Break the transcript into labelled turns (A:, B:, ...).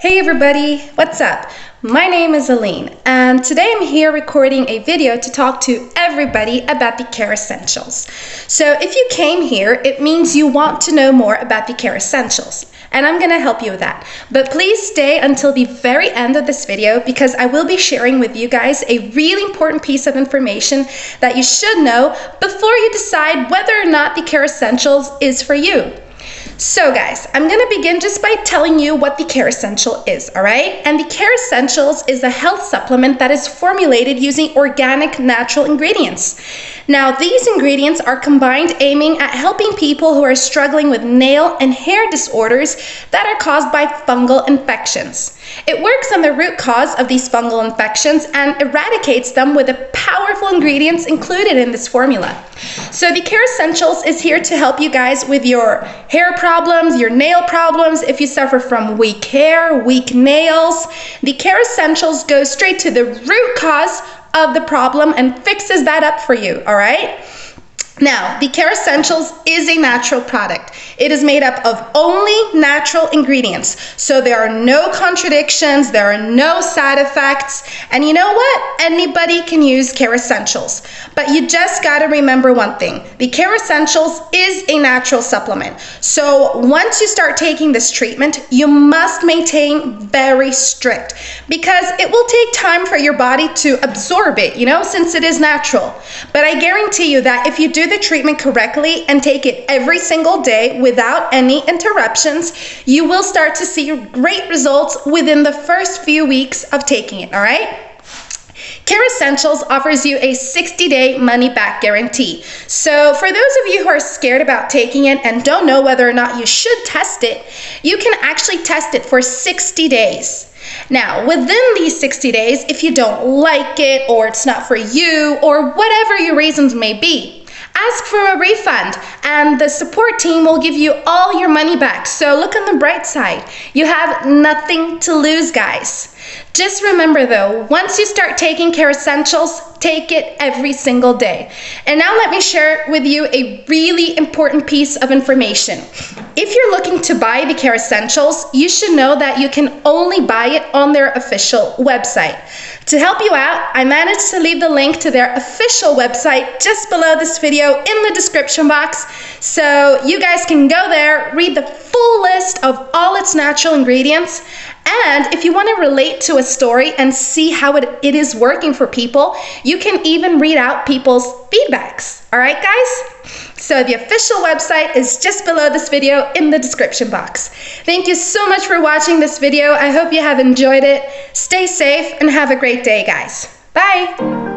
A: Hey everybody, what's up? My name is Aline and today I'm here recording a video to talk to everybody about the Kerassentials. So if you came here, it means you want to know more about the Kerassentials and I'm gonna help you with that. But please stay until the very end of this video because I will be sharing with you guys a really important piece of information that you should know before you decide whether or not the Kerassentials is for you. So guys, I'm gonna begin just by telling you what the Kerassential is, all right? And the Kerassentials is a health supplement that is formulated using organic natural ingredients. Now, these ingredients are combined aiming at helping people who are struggling with nail and hair disorders that are caused by fungal infections. It works on the root cause of these fungal infections and eradicates them with the powerful ingredients included in this formula. So the Kerassentials is here to help you guys with your hair problems, your nail problems, if you suffer from weak hair, weak nails. The Kerassentials go straight to the root cause of the problem and fixes that up for you, all right? Now, the Kerassentials is a natural product. It is made up of only natural ingredients. So there are no contradictions, there are no side effects. And you know what? Anybody can use Kerassentials. But you just got to remember one thing. The Kerassentials is a natural supplement. So once you start taking this treatment, you must maintain very strict because it will take time for your body to absorb it, you know, since it is natural. But I guarantee you that if you the treatment correctly and take it every single day without any interruptions, you will start to see great results within the first few weeks of taking it, all right? Kerassentials offers you a 60 day money back guarantee. So, for those of you who are scared about taking it and don't know whether or not you should test it, you can actually test it for 60 days. Now, within these 60 days, if you don't like it or it's not for you or whatever your reasons may be, ask for a refund and the support team will give you all your money back. So look on the bright side. You have nothing to lose, guys. Just remember though, once you start taking Kerassentials, take it every single day. And now let me share with you a really important piece of information. If you're looking to buy the Kerassentials, you should know that you can only buy it on their official website. To help you out, I managed to leave the link to their official website just below this video in the description box. So you guys can go there, read the full list of all its natural ingredients, and if you want to relate to a story and see how it, it is working for people, you can even read out people's feedbacks. All right, guys? So the official website is just below this video in the description box. Thank you so much for watching this video. I hope you have enjoyed it. Stay safe and have a great day, guys. Bye.